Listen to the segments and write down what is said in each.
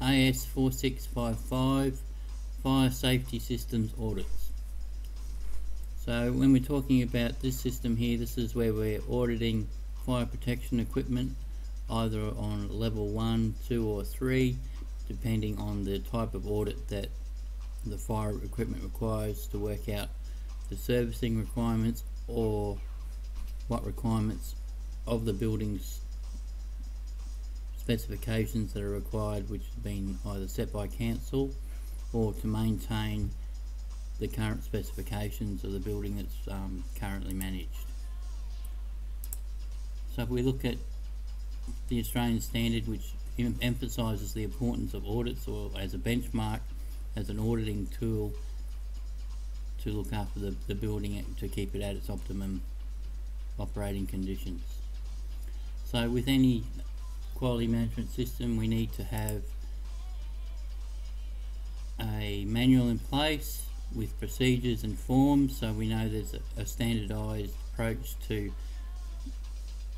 AS4655 Fire Safety Systems Audits. So when we're talking about this system here, this is where we're auditing fire protection equipment either on level 1, 2 or 3 depending on the type of audit that the fire equipment requires to work out the servicing requirements or what requirements of the building's specifications that are required which have been either set by council or to maintain the current specifications of the building that's um, currently managed. So if we look at the Australian standard which em emphasises the importance of audits or as a benchmark as an auditing tool to look after the, the building to keep it at its optimum operating conditions. So with any quality management system we need to have a manual in place with procedures and forms so we know there's a, a standardized approach to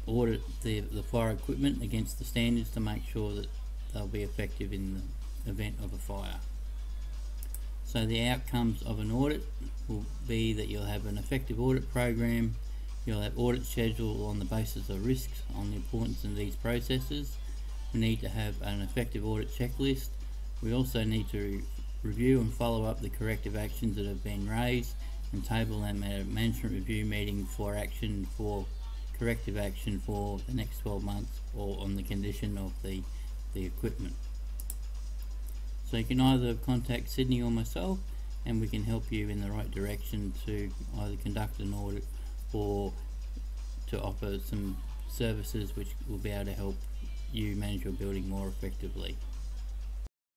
audit the, the fire equipment against the standards to make sure that they'll be effective in the event of a fire. So the outcomes of an audit will be that you'll have an effective audit program, you'll have audit schedule on the basis of risks on the importance of these processes. We need to have an effective audit checklist. We also need to re review and follow up the corrective actions that have been raised and table them at a management review meeting for action for corrective action for the next 12 months or on the condition of the, the equipment. So you can either contact Sydney or myself and we can help you in the right direction to either conduct an audit or to offer some services which will be able to help you manage your building more effectively.